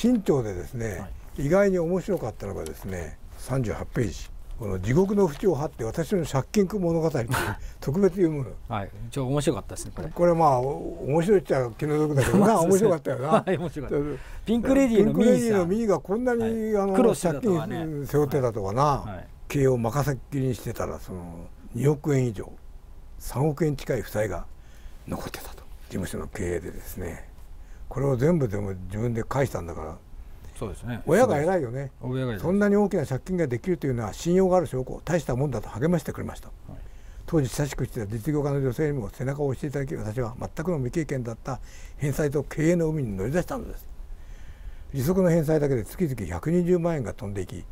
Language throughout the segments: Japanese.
新潮でですね、はい、意外に面白かったのがですね38ページ。この地獄の淵を張って私の借金物語っていう 特別読むの。はい、ちょ面白かったですねこれ。これまあ面白いっちゃ気の毒だけどな。面白かったよな。はい面白かった。ピンクレディーのミーのミーがこんなに、はい、あの借金背負ってたとかな、はい、経営を任せっきりにしてたらその2億円以上3億円近い負債が残ってたと。事務所の経営でですねこれを全部でも自分で返したんだから。そうですね。親が偉いよね。そんなに大きな借金ができるというのは信用がある証拠大したもんだと励ましてくれました、はい、当時親しくしてた実業家の女性にも背中を押していただき私は全くの未経験だった返済と経営の海に乗り出したのです。利息の返済だけで月々120万円が飛んでいき事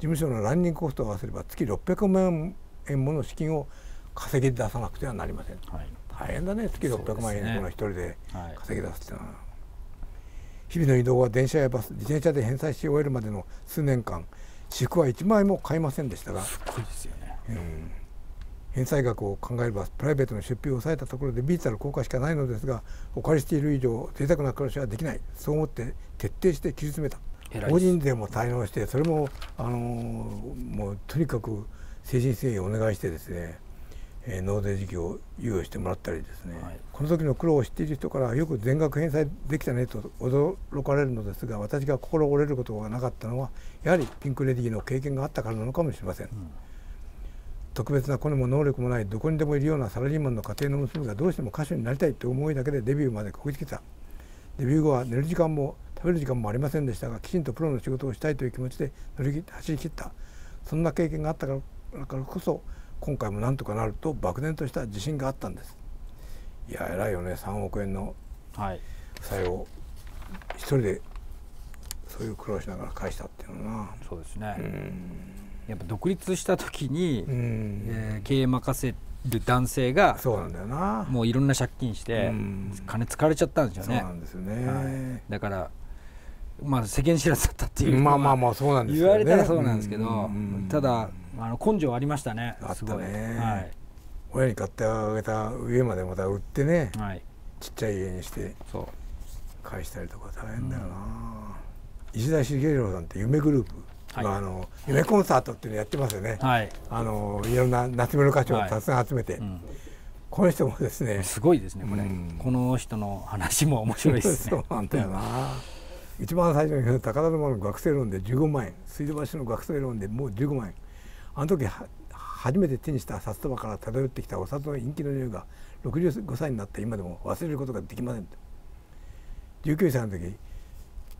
務所のランニングコストを合わせれば月600万円もの資金を稼ぎ出さなくてはなりません、はい、大変だね。月600万円この一人で稼ぎ出すっていうのは。日々の移動は電車やバス自転車で返済し終えるまでの数年間私服は1枚も買いませんでしたがすごいですよね、うん、返済額を考えればプライベートの出費を抑えたところでビーチたる効果しかないのですがお借りしている以上贅沢な暮らしはできない。そう思って徹底して切り詰めた。法人税も滞納してそれも、あのー、もうとにかく誠心誠意お願いしてですねえー、納税時期を猶予してもらったりですね、はい、この時の苦労を知っている人からよく全額返済できたねと驚かれるのですが私が心折れることがなかったのはやはりピンク・レディーの経験があったからなのかもしれません、うん、特別なコネも能力もないどこにでもいるようなサラリーマンの家庭の娘がどうしても歌手になりたいという思いだけでデビューまでこぎつけた。デビュー後は寝る時間も食べる時間もありませんでしたがきちんとプロの仕事をしたいという気持ちで乗り走り切ったそんな経験があったからこそ今回もなんとかなると漠然とした自信があったんです。いや偉いよね。3億円の負債を一人でそういう苦労しながら返したっていうのはな。そうですね。やっぱ独立した時に、えー、経営任せる男性がそうなんだよな。もういろんな借金して金使われちゃったんですよね。そうなんですよね、はい、だからまあ世間知らずだったっていうまあまあまあそうなんですよ、ね、言われたらそうなんですけど、ただあの根性ありましたねあったね、はい、親に買ってあげた上までまた売ってね、はい、ちっちゃい家にして返したりとか大変だよな、うん、石田茂弘さんって夢グループはい、あの夢コンサートっていうのやってますよね、はい、あのいろんな夏目の歌手をたくさん集めて、はいうん、この人もですねすごいですねこれ、うん、この人の話も面白いですね。そうなんだよな、一番最初に高田馬の学生ローンで15万円。水道橋の学生ローンでもう15万円あの時初めて手にした札束から漂ってきたお札の陰気の匂いが65歳になった今でも忘れることができません。19歳の時、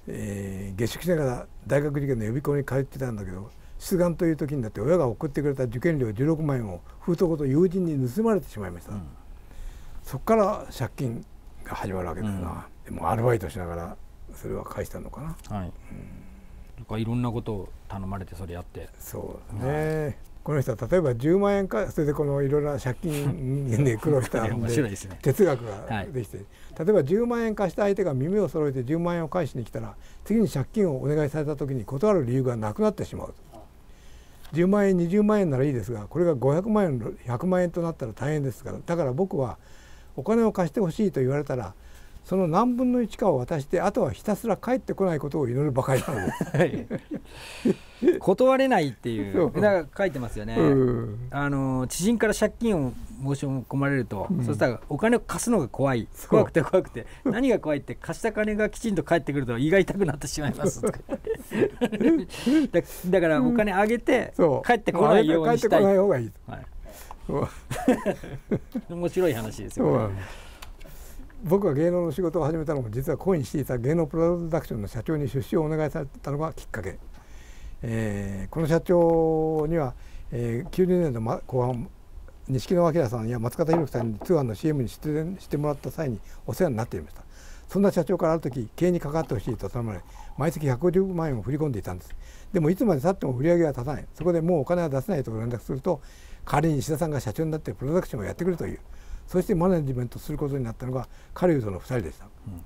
えー、下宿しながら大学受験の予備校に通ってたんだけど出願という時になって親が送ってくれた受験料16万円を封筒ごと友人に盗まれてしまいました、うん、そこから借金が始まるわけだよな、うん、でもアルバイトしながらそれは返したのかな、はい。うん、いろんなことを頼まれてそれやって。そうね、はい、この人は例えば10万円かそれでこのいろいろな借金で苦労したので ね、哲学ができて、はい、例えば10万円貸した相手が耳を揃えて10万円を返しに来たら次に借金をお願いされた時に断る理由がなくなってしまう10万円20万円ならいいですがこれが500万円100万円となったら大変ですから。だから僕はお金を貸してほしいと言われたらその何分の1かを渡してあとはひたすら帰ってこないことを祈るばかりなんです。断れないっていう。だから書いてますよね、あの知人から借金を申し込まれると、うん、そしたらお金を貸すのが怖い。怖くて怖くて。何が怖いって貸した金がきちんと返ってくると胃が痛くなってしまいます。だ だからお金あげて帰ってこないようにしたい、はい、面白い話ですよ、ね僕が芸能の仕事を始めたのも実は懇意していた芸能プロダクションの社長に出資をお願いされたのがきっかけ、えー、この社長には、えー、90年の後半錦野明さんや松方弘樹さんに通販の CM に出演してもらった際にお世話になっていました。そんな社長からある時経営に関わってほしいと頼まれ毎月150万円を振り込んでいたんです。でもいつまでたっても売り上げが立たない。そこでもうお金は出せないと連絡すると代わりに石田さんが社長になってプロダクションをやってくるというそしてマネジメントすることになったのが狩人の2人でした、うん、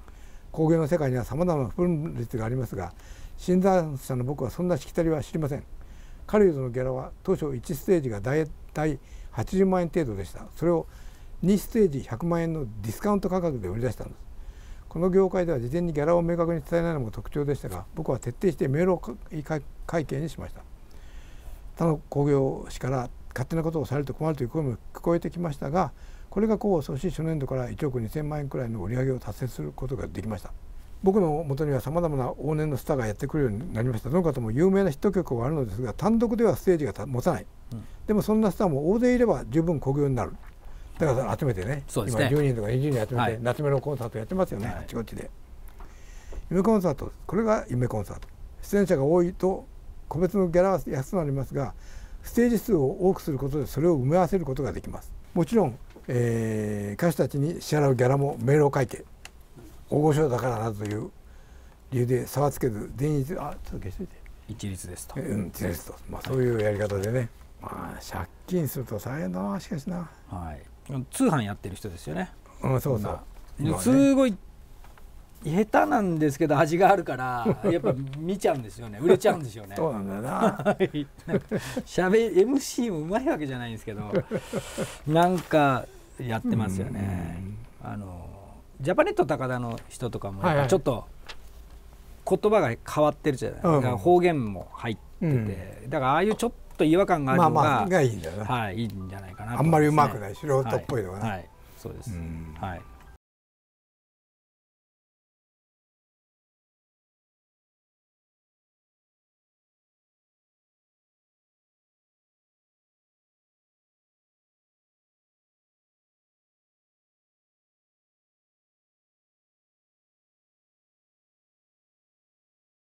工業の世界にはさまざまな分裂がありますが診断者の僕はそんなしきたりは知りません。狩人のギャラは当初1ステージが大体80万円程度でした。それを2ステージ100万円のディスカウント価格で売り出したんです。この業界では事前にギャラを明確に伝えないのも特徴でしたが僕は徹底して明朗会計にしました。他の工業士から勝手なことをされると困るという声も聞こえてきましたがこれが功を奏し初年度から1億2,000万円くらいの売り上げを達成することができました。僕のもとにはさまざまな往年のスターがやってくるようになりました。どの方も有名なヒット曲があるのですが単独ではステージが持たない、うん、でもそんなスターも大勢いれば十分興行になる。だから集めてね、ね、今10人とか20人集めて、はい、夏目のコンサートやってますよね、はい、あちこちで。夢コンサート。これが夢コンサート。出演者が多いと個別のギャラは安くなりますがステージ数を多くすることでそれを埋め合わせることができます。もちろん、えー、歌手たちに支払うギャラも明朗会計大御所だからなという理由で差はつけず全員あちょっと消しといて。一律ですと、うん、一律と、まあ、そういうやり方でね、まあ借金すると大変だなしかしな。はい。通販やってる人ですよね。うんそうそう、すごい下手なんですけど味があるから やっぱ見ちゃうんですよね。売れちゃうんですよね。そうなんだよな。しゃべ MC もうまいわけじゃないんですけどなんかやってますよね、あのジャパネット高田の人とかもちょっと言葉が変わってるじゃない。ですか、方言も入ってて、うん、だからああいうちょっと違和感があるのが,、まあまあ、がいいんだよはい、いいんじゃないかな、ね、あんまりうまくない素人っぽいのがね、はい、はい、そうです、はい